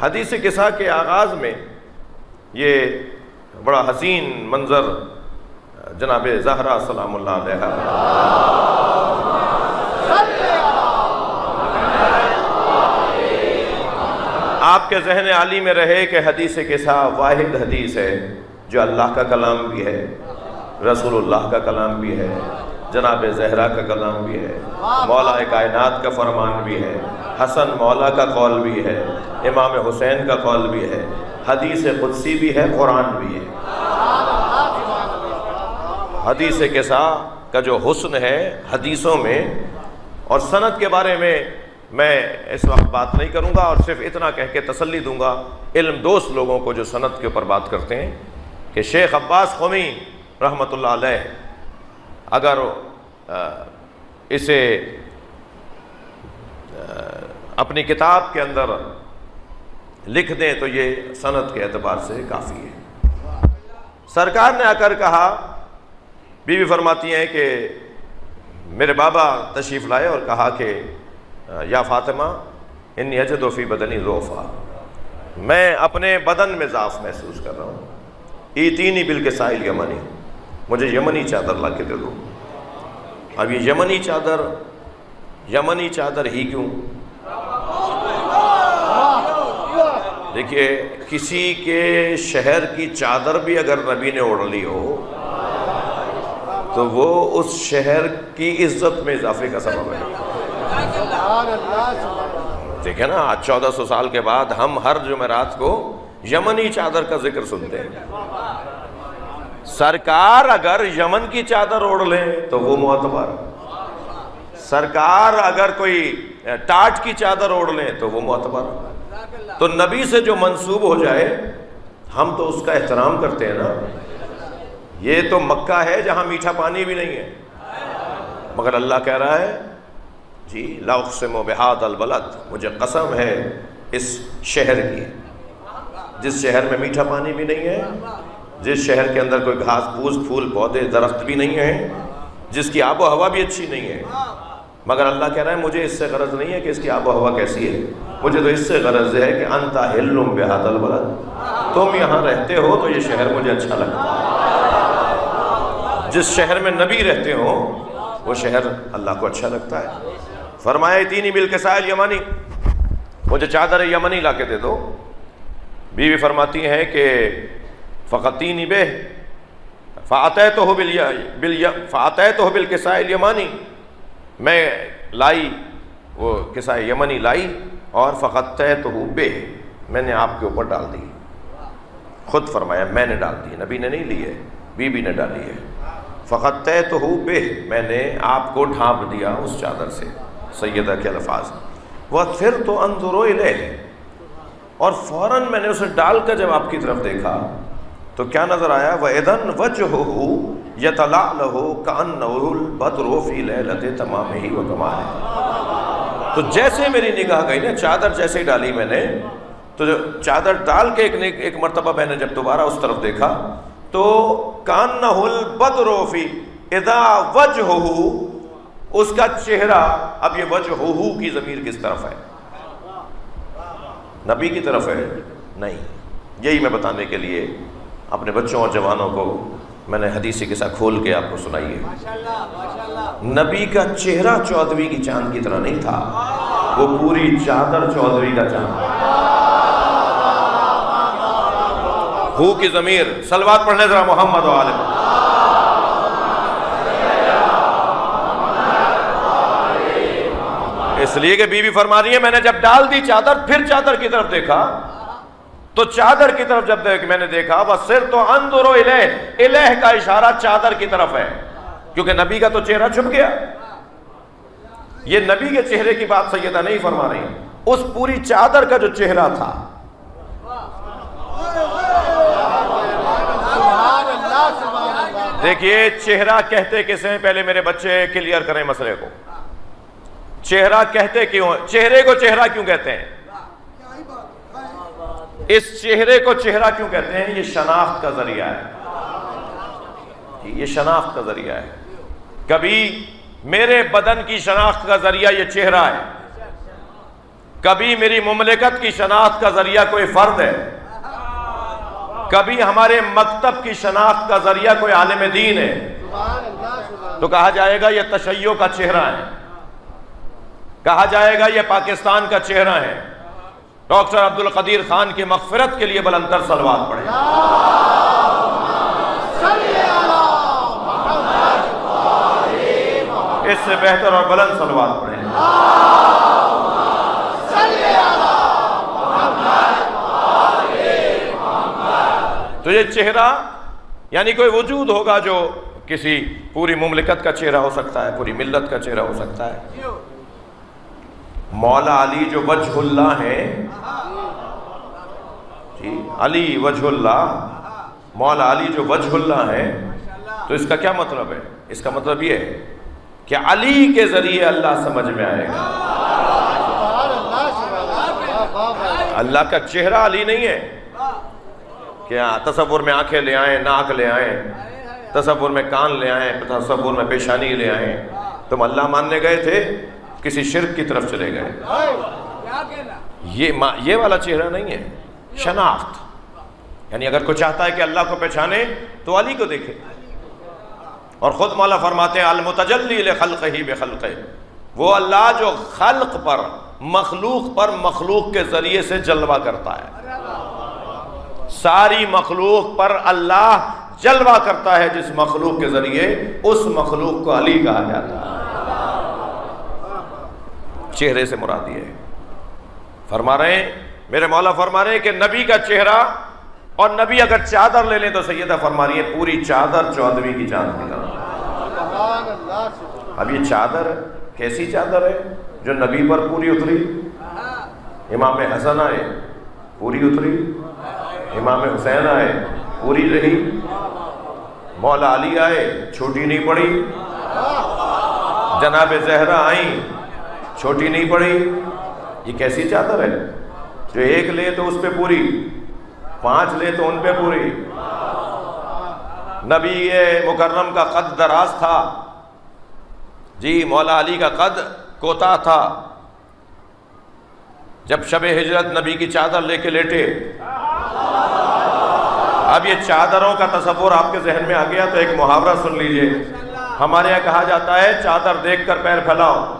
हदीस किसा के आगाज़ में ये बड़ा हसीन मंज़र, जनाब जहरा सलाम आपके जहन आली में रहे कि हदीस किसा वाहिद हदीस है, जो अल्लाह का कलाम भी है, रसूलुल्लाह का कलाम भी है। जनाब जहरा का कलाम भी है, मौला कायनात का फरमान भी है, हसन मौला का कौल भी है, इमाम हुसैन का कौल भी है, हदीस कुदसी भी है, कुरान भी है। हदीस किसा का जो हुस्न है हदीसों में, और सनत के बारे में मैं इस वक्त बात नहीं करूँगा, और सिर्फ़ इतना कह के तसल्ली दूँगा, इल्म दोस्त लोगों को जो सनत के ऊपर बात करते हैं, कि शेख अब्बास कौमी रहमत अलैह अगर इसे अपनी किताब के अंदर लिख दें तो ये सनत के एतबार से काफ़ी है। सरकार ने आकर कहा, बीवी फरमाती हैं कि मेरे बाबा तशरीफ़ लाए और कहा कि या फातिमा इन यजदोफ़ी बदनी रोफ़ा मैं अपने बदन में ज़ाफ़ महसूस कर रहा हूँ। ईतीनी बिल के साहिल यमनी। मुझे यमनी चादर ला के दे दो। अब ये यमनी चादर यमनी चादर ही क्यों? देखिए, किसी के शहर की चादर भी अगर नबी ने ओढ़ ली हो तो वो उस शहर की इज़्ज़त में इजाफे का सबब है। है ना आज चौदह सौ साल के बाद हम हर जुमेरात को यमनी चादर का ज़िक्र सुनते हैं। सरकार अगर यमन की चादर ओढ़ ले तो वो मोतबर सरकार अगर कोई टाट की चादर ओढ़ ले तो वो मोतबर तो नबी से जो मंसूब हो जाए, हम तो उसका एहतराम करते हैं ना। ये तो मक्का है जहाँ मीठा पानी भी नहीं है। मगर अल्लाह कह रहा है, जी लाख से मोबहात अलबलत मुझे कसम है इस शहर की, जिस शहर में मीठा पानी भी नहीं है जिस शहर के अंदर कोई घास, फूस, फूल, पौधे, दरख्त भी नहीं है, जिसकी आबो हवा भी अच्छी नहीं है। मगर अल्लाह कह रहा है, मुझे इससे गरज नहीं है कि इसकी आबो हवा कैसी है। मुझे तो इससे गरज है कि अंता हिल्लुम बेहातल बलद। तुम यहाँ रहते हो तो ये शहर मुझे अच्छा लगता है। जिस शहर में नबी रहते हो, वो शहर अल्लाह को अच्छा लगता है। फरमाए तीनी बिल के सायल यमानी। मुझे चादर यमनी ला के दे दो। बीवी फरमाती हैं कि फ़तीनी बे फ़ात तो हो बिल बिल फ़ात तो हो बिल किसाइल यमानी मैं लाई वो किसा यमनी लाई और फ़त तो हूँ बे मैंने आपके ऊपर डाल दी खुद फरमाया मैंने डाल दी नबी ने नहीं ली है बीबी ने डाली है फ़त तो हूँ बे मैंने आपको ढांप दिया उस चादर से सैदा के अल्फाज वह फिर तो ले और फ़ौर मैंने उसे डालकर जब आपकी तरफ़ देखा तो क्या नज़र आया? वह इदन वज हो यतला हो कान बदरोफ़ी लते तमाम ही व कमा है तो जैसे मेरी निगाह गई ना, चादर जैसे ही डाली मैंने तो जो चादर डाल के एक एक मरतबा मैंने जब दोबारा उस तरफ़ देखा तो कान बदरोफ़ी इदा वज हो उसका चेहरा, अब ये वज हो की ज़मीर किस तरफ़ है? नबी की तरफ़ है? नहीं। यही मैं बताने के लिए अपने बच्चों और जवानों को मैंने हदीसी के साथ खोल के आपको सुनाई है। नबी का चेहरा चौधरी की चाँद की तरह नहीं था वो पूरी चादर चौधरी का चाँद। हु की जमीर सलवात पढ़ने जरा मोहम्मद आलम। इसलिए कि बीवी फरमा रही है मैंने जब डाल दी चादर फिर चादर की तरफ़ देखा तो चादर की तरफ़ जब देख, मैंने देखा, वह सिर तो अंदर इलेह इलेह का इशारा चादर की तरफ़ है। क्योंकि नबी का तो चेहरा छुप गया। ये नबी के चेहरे की बात सैयदा नहीं फरमा रही। उस पूरी चादर का जो चेहरा था, देखिए, चेहरा कहते किसे पहले मेरे बच्चे क्लियर करें मसले को। चेहरा कहते क्यों चेहरे को चेहरा क्यों कहते हैं? इस चेहरे को चेहरा क्यों कहते हैं? ये शनाख्त का ज़रिया है। ये शनाख्त का ज़रिया है। कभी मेरे बदन की शनाख्त का ज़रिया ये चेहरा है। कभी मेरी मुमलिकत की शनाख्त का ज़रिया कोई फर्द है। कभी हमारे मकतब की शनाख्त का ज़रिया कोई आलम दीन है। तो कहा जाएगा यह तशैयों का चेहरा है। कहा जाएगा यह पाकिस्तान का चेहरा है। डॉक्टर अब्दुल कदीर खान की मगफरत के लिए बलंतर सलवार पड़े। इससे बेहतर और बुलंद सलवार पड़े। तो ये चेहरा, यानी कोई वजूद होगा जो किसी पूरी मुमलिकत का चेहरा हो सकता है, पूरी मिल्लत का चेहरा हो सकता है। मौला अली जो वजहुल्ला है। जी, अली वजहुल्ला मौला अली जो वजहुल्ला है तो इसका क्या मतलब है? इसका मतलब ये है कि अली के ज़रिए अल्लाह समझ में आएगा। अल्लाह का चेहरा अली नहीं है क्या तस्वुर में आँखें ले आए, नाक ले आए तस्वुर में कान ले आए तस्वुर में पेशानी ले आए। तुम अल्लाह मानने गए थे? किसी शिरक की तरफ़ चले गए। ये ये वाला चेहरा नहीं है, शनाख्त। यानी अगर कोई चाहता है कि अल्लाह को पहचाने तो अली को देखे। और ख़ुद मौला फरमाते हैं, अलमुतजल्ली ही बेखल्क। वो अल्लाह जो खल्क पर, मखलूक पर मखलूक के ज़रिए से जलवा करता है। सारी मखलूक पर अल्लाह जलवा करता है, जिस मखलूक के ज़रिए उस मखलूक को अली कहा जाता है। चेहरे से मुरादी है। फरमा रहे हैं मेरे मौला फरमा रहे हैं कि नबी का चेहरा और नबी अगर चादर ले लें तो सैयदा फरमा रही है पूरी चादर चौदहवीं की चाँद की तरह अब ये चादर कैसी चादर है जो नबी पर पूरी उतरी? इमाम हसन आए पूरी उतरी। इमाम हुसैन आए पूरी रही। मौला अली आए छोटी नहीं पड़ी। जनाब जहरा आई छोटी नहीं पड़ी। ये कैसी चादर है? जो एक ले तो उस पर पूरी, पाँच ले तो उन पे पूरी। नबी मुकर्रम का कद दराज था। जी, मौला अली का कद कोता था। जब शब हिजरत नबी की चादर लेके लेटे। अब ये चादरों का तस्वुर आपके जहन में आ गया तो एक मुहावरा सुन लीजिए। हमारे यहाँ कहा जाता है, चादर देखकर पैर फैलाओ।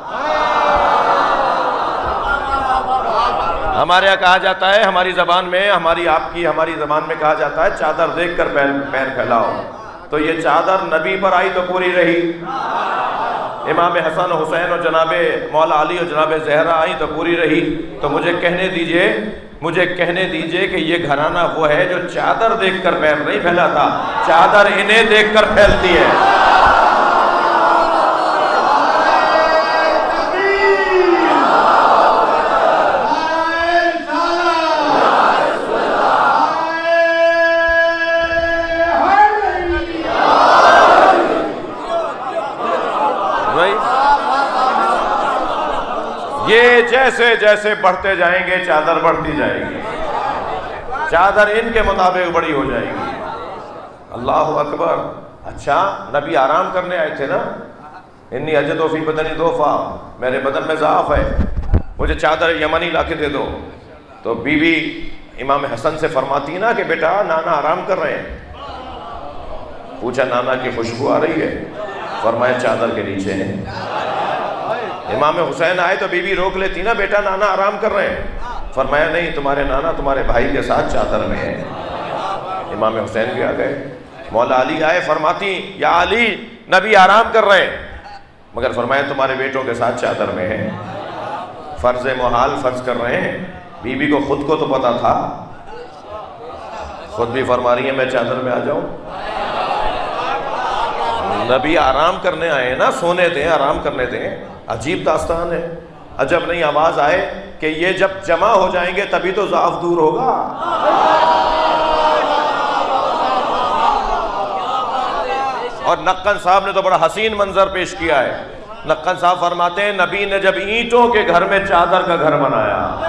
हमारे यहाँ कहा जाता है, हमारी ज़बान में, हमारी आपकी, हमारी ज़बान में कहा जाता है, चादर देख कर पैर पैर फैलाओ। तो ये चादर नबी पर आई तो पूरी रही। इमाम हसन हुसैन और जनाब मौला अली और जनाब जहरा आई तो पूरी रही। तो मुझे कहने दीजिए, मुझे कहने दीजिए कि ये घराना वो है जो चादर देखकर पैर नहीं फैलाता। चादर इन्हें देखकर फैलती है। जैसे जैसे बढ़ते जाएँगे, चादर बढ़ती जाएगी। चादर इनके मुताबिक बड़ी हो जाएगी। अल्लाह अकबर। अच्छा नबी आराम करने आए थे ना? इन्नी अजदोफी बदनी दोफा मेरे बदन में ज़ाफ है। मुझे चादर यमनी ला के दे दो। तो बीवी इमाम हसन से फरमाती ना कि बेटा, नाना आराम कर रहे हैं। पूछा, नाना की खुशबू आ रही है? फरमाए चादर के नीचे है। इमाम हुसैन आए तो बीवी रोक लेती ना, बेटा नाना आराम कर रहे हैं। फरमाया, नहीं, तुम्हारे नाना तुम्हारे भाई के साथ चादर में है। इमाम हुसैन भी आ गए। मौला अली आए, फरमाती, या अली, नबी आराम कर रहे हैं। मगर फरमाया, तुम्हारे बेटों के साथ चादर में है। फ़र्ज़ मोहाल फ़र्ज़ कर रहे हैं। बीबी को खुद को तो पता था। खुद भी फरमा रही है, मैं चादर में आ जाऊँ। नबी आराम करने आए ना, सोने दें, आराम करने दें। अजीब दास्तान है। अजब नहीं आवाज़ आए कि ये जब जमा हो जाएँगे, तभी तो जाफ दूर होगा। और नक्कन साहब ने तो बड़ा हसीन मंजर पेश किया है। नक्कन साहब फरमाते हैं, नबी ने जब ईंटों के घर में चादर का घर बनाया।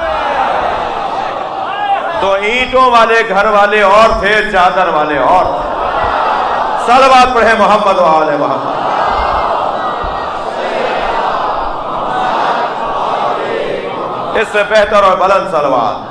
तो ईंटों वाले घर वाले और थे, चादर वाले और। सलवात पढ़े मोहम्मद वाले मोहम्मद। इससे बेहतर और बलन सलवार